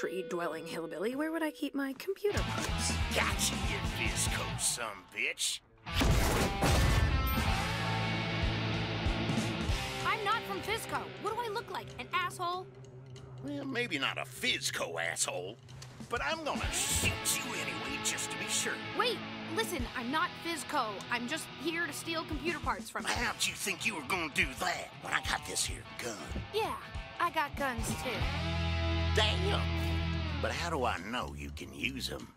tree-dwelling hillbilly, where would I keep my computer parts? Gotcha, you FizzCo some bitch. I'm not from FizzCo. What do I look like? An asshole? Well, maybe not a FizzCo asshole, but I'm gonna shoot you anyway just to be sure. Wait, listen, I'm not FizzCo. I'm just here to steal computer parts from you. How'd you think you were gonna do that when I got this here gun? Yeah, I got guns too. Damn! But how do I know you can use them?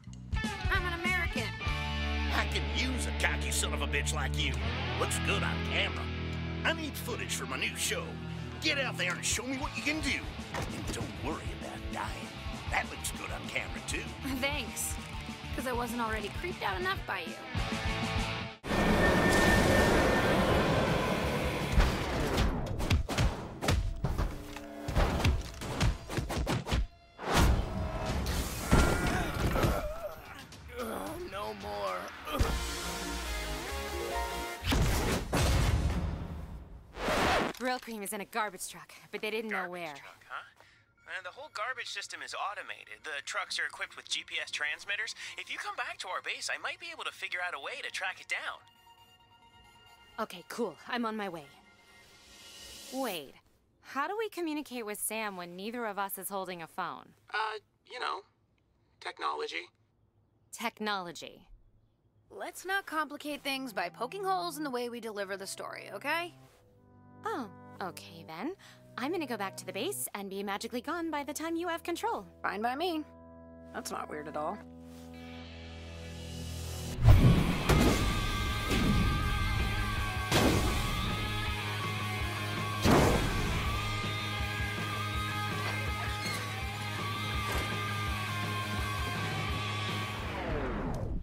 I'm an American. I can use a cocky son of a bitch like you. Looks good on camera. I need footage for my new show. Get out there and show me what you can do. And don't worry about dying. That looks good on camera, too. Thanks. Because I wasn't already creeped out enough by you. Real cream is in a garbage truck, but they didn't know where. Truck, huh? And the whole garbage system is automated. The trucks are equipped with GPS transmitters. If you come back to our base, I might be able to figure out a way to track it down. Okay, cool. I'm on my way. Wait, how do we communicate with Sam when neither of us is holding a phone? Uh, you know, technology. Technology. Let's not complicate things by poking holes in the way we deliver the story, okay? Oh, okay then. I'm gonna go back to the base and be magically gone by the time you have control. Fine by me. That's not weird at all.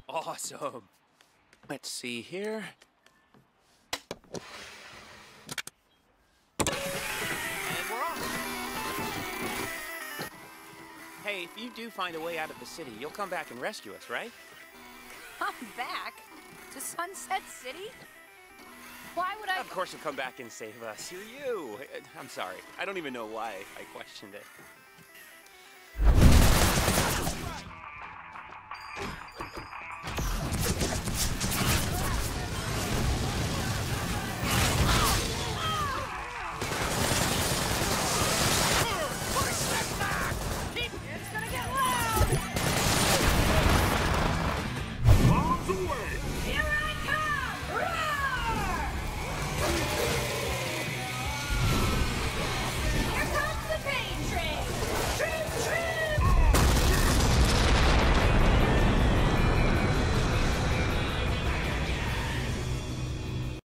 Awesome. Let's see here. You do find a way out of the city, you'll come back and rescue us, right? Come back to Sunset City? Why would I? Of course you'll come back and save us. You're you. I'm sorry. I don't even know why I questioned it.